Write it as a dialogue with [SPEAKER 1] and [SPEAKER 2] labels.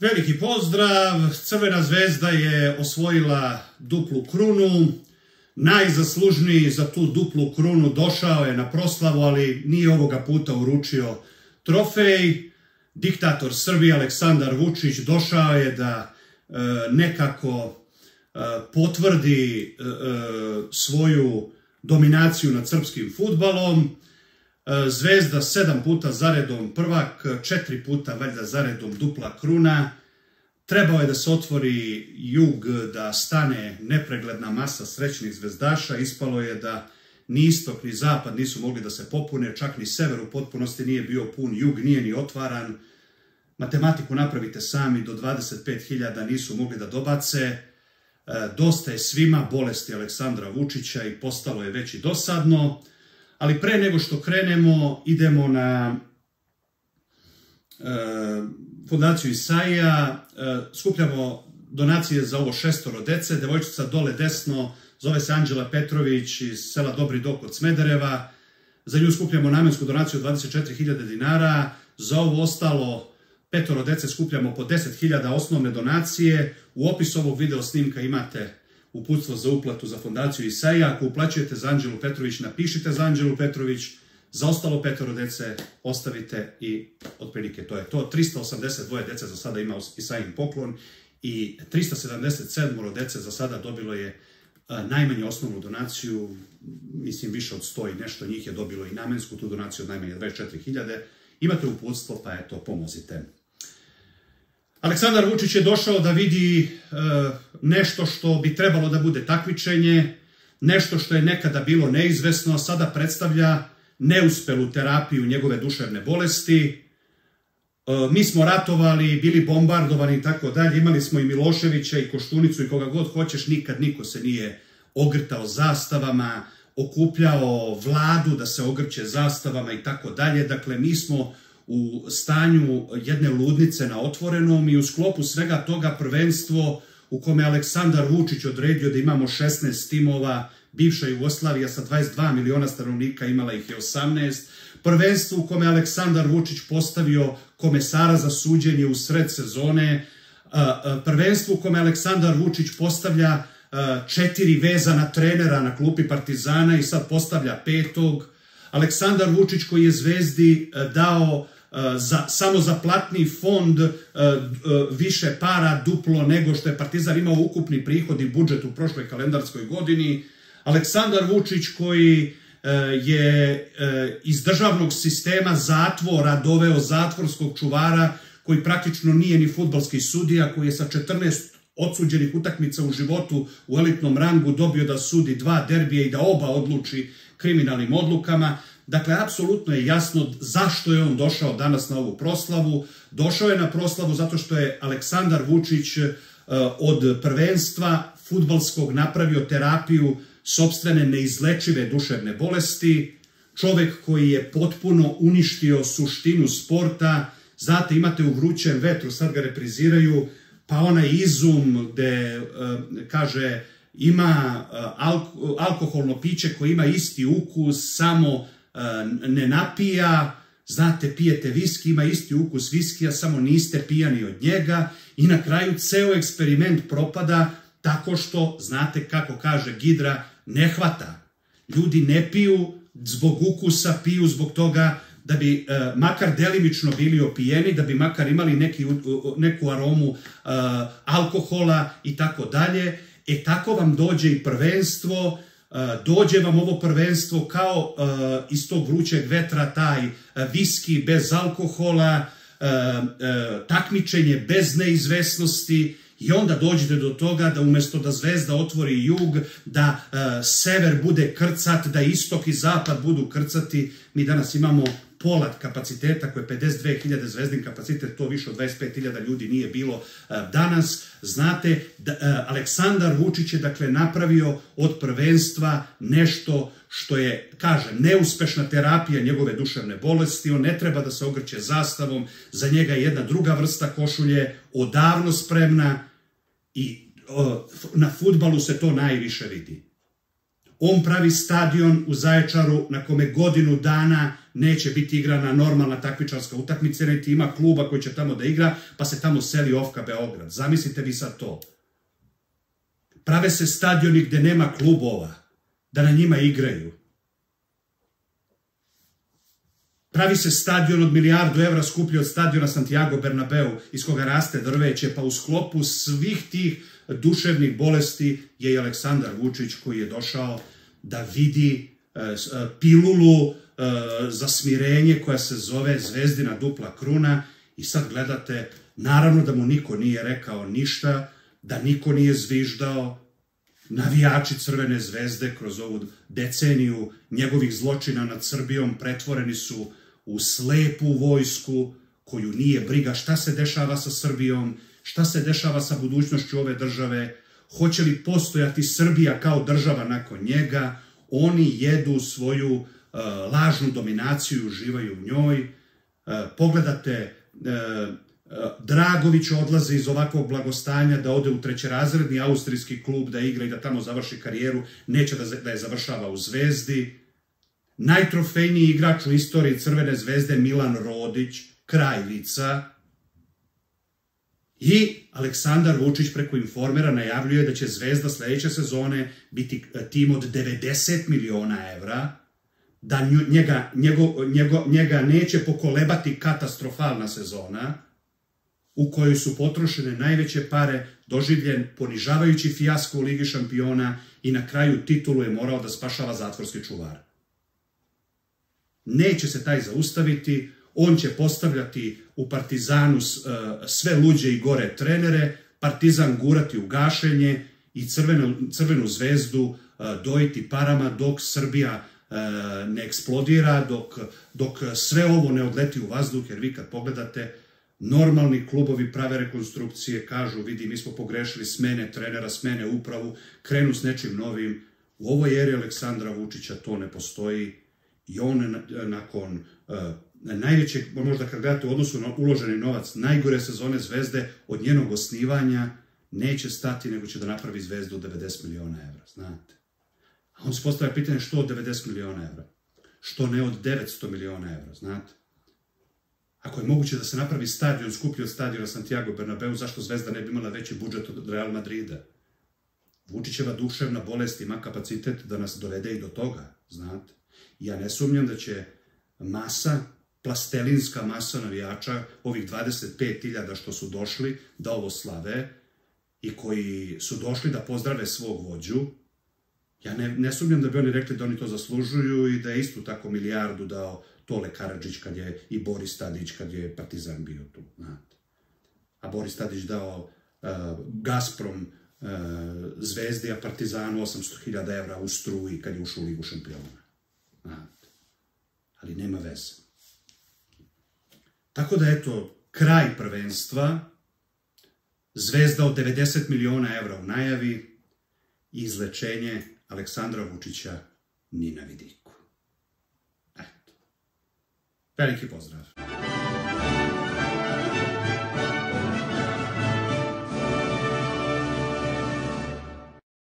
[SPEAKER 1] Veliki pozdrav, Crvena zvezda je osvojila duplu krunu, najzaslužniji za tu duplu krunu došao je na proslavu, ali nije ovoga puta uručio trofej. Diktator Srbije Aleksandar Vučić došao je da e, nekako e, potvrdi e, svoju dominaciju nad srpskim futbalom. Zvezda sedam puta zaredom prvak, četiri puta valjda zaredom dupla kruna. Trebao je da se otvori jug, da stane nepregledna masa srećnih zvezdaša. Ispalo je da ni istok ni zapad nisu mogli da se popune, čak ni sever u potpunosti nije bio pun, jug nije ni otvaran. Matematiku napravite sami, do 25.000 nisu mogli da dobace. E, dosta je svima bolesti Aleksandra Vučića i postalo je već i dosadno. Ali pre nego što krenemo, idemo na e, fondaciju Isaija, e, skupljamo donacije za ovo šestoro dece, devojčica dole desno, zove se Anđela Petrović iz sela Dobri Dok od Smedereva, za nju skupljamo namensku donaciju od 24.000 dinara, za ovo ostalo petoro dece skupljamo po 10.000 osnovne donacije, u opisu ovog video snimka imate uputstvo za uplatu za fondaciju Isaija. Ako uplaćujete za Anđelu Petrović, napišite za Anđelu Petrović. Za ostalo petoro dece ostavite i otprilike to je to. 382 dece za sada ima Isajin poklon i 377 dece za sada dobilo je najmanje osnovnu donaciju, mislim više od 100 i nešto njih je dobilo i namensku tu donaciju od najmanje 24.000. Imate uputstvo, pa eto, pomozite. Aleksandar Vučić je došao da vidi e, nešto što bi trebalo da bude takmičenje, nešto što je nekada bilo neizvesno, a sada predstavlja neuspelu terapiju njegove duševne bolesti. E, mi smo ratovali, bili bombardovani i tako dalje, imali smo i Miloševića i Koštunicu i koga god hoćeš, nikad niko se nije ogrtao zastavama, okupljao vladu da se ogrće zastavama i tako dalje. Dakle, mi smo u stanju jedne ludnice na otvorenom i u sklopu svega toga prvenstvo u kome Aleksandar Vučić odredio da imamo 16 timova, bivša Jugoslavija sa 22 miliona stanovnika imala ih je 18, prvenstvo u kome Aleksandar Vučić postavio komesara za suđenje u sred sezone, prvenstvo u kome Aleksandar Vučić postavlja četiri vezana trenera na klupi Partizana i sad postavlja petog, Aleksandar Vučić koji je Zvezdi dao za, samo za platni fond više para duplo nego što je Partizan imao ukupni prihod i budžet u prošloj kalendarskoj godini. Aleksandar Vučić koji je iz državnog sistema zatvora doveo zatvorskog čuvara koji praktično nije ni futbalski sudija, koji je sa 14 odsuđenih utakmica u životu u elitnom rangu dobio da sudi dva derbije i da oba odluči kriminalnim odlukama. Dakle, apsolutno je jasno zašto je on došao danas na ovu proslavu. Došao je na proslavu zato što je Aleksandar Vučić e, od prvenstva futbalskog napravio terapiju sobstvene neizlečive duševne bolesti, čovek koji je potpuno uništio suštinu sporta, znate, imate u vrućem vetru, sad ga repriziraju, pa onaj izum gde e, kaže ima e, alkoholno piće koje ima isti ukus, samo ne napija, znate, pijete viski, ima isti ukus viskija, samo niste pijani od njega i na kraju ceo eksperiment propada tako što, znate kako kaže Gidra, ne hvata. Ljudi ne piju zbog ukusa, piju zbog toga da bi makar delimično bili opijeni, da bi makar imali neki, neku aromu alkohola i tako dalje. E tako vam dođe i prvenstvo, dođe vam ovo prvenstvo kao iz tog vrućeg vetra taj viski bez alkohola, takmičenje bez neizvesnosti i onda dođete do toga da umjesto da zvezda otvori jug, da sever bude krcat, da istok i zapad budu krcati, mi danas imamo pola kapaciteta koje je 52.000 zvezdin kapacitet, to više od 25.000 ljudi nije bilo danas. Znate, da, Aleksandar Vučić je dakle napravio od prvenstva nešto što je, kažem, neuspešna terapija njegove duševne bolesti, on ne treba da se ogrće zastavom, za njega je jedna druga vrsta košulje odavno spremna i na futbalu se to najviše vidi. On pravi stadion u Zaječaru na kome godinu dana neće biti igrana normalna takmičarska utakmica, niti ima kluba koji će tamo da igra, pa se tamo seli Ofka Beograd. Zamislite vi sad to. Prave se stadioni gdje nema klubova, da na njima igraju. Pravi se stadion od milijardu evra skuplji od stadiona Santiago Bernabeu, iz koga raste drveće, pa u sklopu svih tih duševnih bolesti je i Aleksandar Vučić koji je došao da vidi e, e, pilulu e, za smirenje koja se zove Zvezdina dupla kruna. I sad gledate, naravno da mu niko nije rekao ništa, da niko nije zviždao, navijači Crvene zvezde kroz ovu deceniju njegovih zločina nad Srbijom pretvoreni su u slepu vojsku koju nije briga šta se dešava sa Srbijom, šta se dešava sa budućnošću ove države, hoće li postojati Srbija kao država nakon njega, oni jedu svoju uh, lažnu dominaciju, uživaju u njoj. Uh, pogledate, uh, Dragović odlazi iz ovakvog blagostanja da ode u trećerazredni austrijski klub da igra i da tamo završi karijeru, neće da, da je završava u Zvezdi. Najtrofejniji igrač u istoriji Crvene zvezde Milan Rodić, krajvica, i Aleksandar Vučić preko informera najavljuje da će Zvezda sljedeće sezone biti e, tim od 90 miliona evra, da njega, njego, njego, njega neće pokolebati katastrofalna sezona, u kojoj su potrošene najveće pare, doživljen ponižavajući fijasko u Ligi šampiona i na kraju titulu je morao da spašava zatvorski čuvar. Neće se taj zaustaviti, on će postavljati u Partizanu e, sve luđe i gore trenere, Partizan gurati u gašenje i crvenu, crvenu zvezdu e, dojiti parama dok Srbija e, ne eksplodira, dok, dok sve ovo ne odleti u vazduh, jer vi kad pogledate, normalni klubovi prave rekonstrukcije, kažu, vidi, mi smo pogrešili smene trenera, smene upravu, krenu s nečim novim. U ovoj eri Aleksandra Vučića to ne postoji i on nakon najvećeg, možda kad gledate u odnosu na uloženi novac, najgore sezone Zvezde od njenog osnivanja neće stati, nego će da napravi Zvezdu od 90 miliona evra, znate. A on se postavlja pitanje što od 90 miliona evra? Što ne od 900 miliona evra, znate? Ako je moguće da se napravi stadion skuplji od stadiona Santiago Bernabeu, zašto Zvezda ne bi imala veći budžet od Real Madrida? Vučićeva duševna bolest ima kapacitet da nas dovede i do toga, znate. Ja ne sumnjam da će masa plastelinska masa navijača, ovih 25.000 što su došli da ovo slave i koji su došli da pozdrave svog vođu, ja ne, ne sumnjam da bi oni rekli da oni to zaslužuju i da je istu tako milijardu dao Tole Karadžić kad je i Boris Tadić kad je Partizan bio tu, znate. A Boris Tadić dao uh, Gazprom uh, Zvezdi, a Partizanu 800.000 evra u struji kad je ušao u Ligu šampiona. Ali nema veze. Tako da eto, kraj prvenstva, zvezda od 90 miliona evra u najavi i izlečenje Aleksandra Vučića ni na vidiku. Eto. Veliki pozdrav.